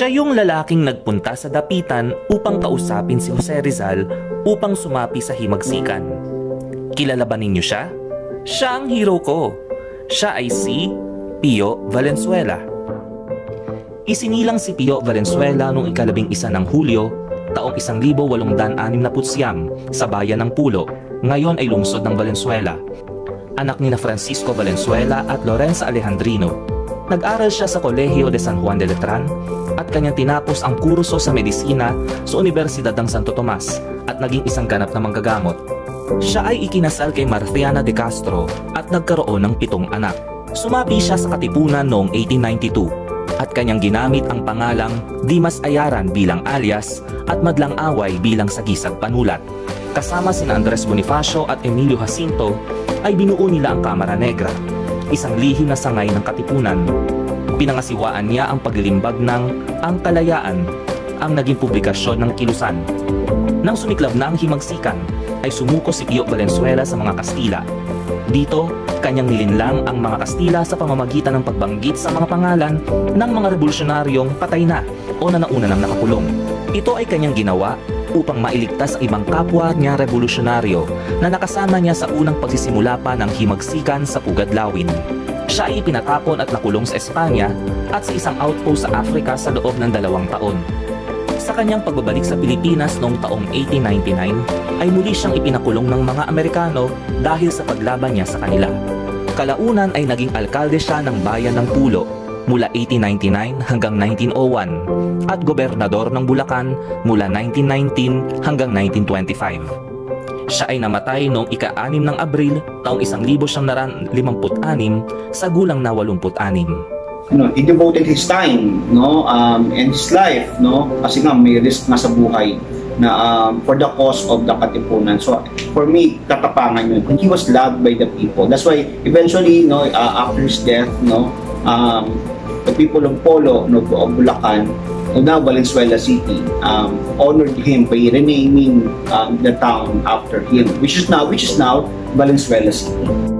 Siya yung lalaking nagpunta sa dapitan upang kausapin si Jose Rizal upang sumapi sa himagsikan. Kilala ba ninyo siya? Siya ang hero ko. Siya ay si Pio Valenzuela. Isinilang si Pio Valenzuela noong ikalabing isa ng Hulyo, taong 1869 sa bayan ng Pulo, ngayon ay lungsod ng Valenzuela. Anak ni na Francisco Valenzuela at Lorenza Alejandrino. Nag-aral siya sa Kolehiyo de San Juan de Letran at kanyang tinapos ang kurso sa medisina sa Universidad ng Santo Tomas at naging isang ganap na manggagamot. Siya ay ikinasal kay Marciana de Castro at nagkaroon ng pitong anak. Sumapi siya sa katipunan noong 1892 at kanyang ginamit ang pangalang Dimas Ayaran bilang alias at Madlang Away bilang sagisag panulat. Kasama sina Andres Bonifacio at Emilio Jacinto ay binuo nila ang Kamara Negra, isang lihim na sangay ng katipunan pinangasiwaan niya ang paglilimbag ng Ang Kalayaan, ang naging publikasyon ng Kilusan. Nang sumiklab na ang himagsikan, ay sumuko si Pio Valenzuela sa mga Kastila. Dito, kanyang nilinlang ang mga Kastila sa pamamagitan ng pagbanggit sa mga pangalan ng mga revolusyonaryong patay na o na nauna nang nakakulong. Ito ay kanyang ginawa upang mailigtas ang ibang kapwa niya revolusyonaryo na nakasama niya sa unang pagsisimula pa ng himagsikan sa Pugad Lawin. Siya ay pinatapon at nakulong sa Espanya at sa isang outpost sa Africa sa loob ng dalawang taon. Sa kanyang pagbabalik sa Pilipinas noong taong 1899, ay muli siyang ipinakulong ng mga Amerikano dahil sa paglaban niya sa kanila. Kalaunan ay naging alkalde siya ng bayan ng Pulo mula 1899 hanggang 1901 at gobernador ng Bulacan mula 1919 hanggang 1925. Siya ay namatay noong ika-6 ng Abril taong 1956 sa gulang na 86 you know, he devoted his time, no, um, and his life, no, kasi nga may risk nga sa buhay na um, for the cause of the Katipunan. So, for me, katapangan yun. He was loved by the people. That's why, eventually, no, uh, after his death, no, um, the people of Polo, no, of Bulacan, now Valenzuela City um, honored him by renaming um, the town after him, which is now which is now Valenzuela City.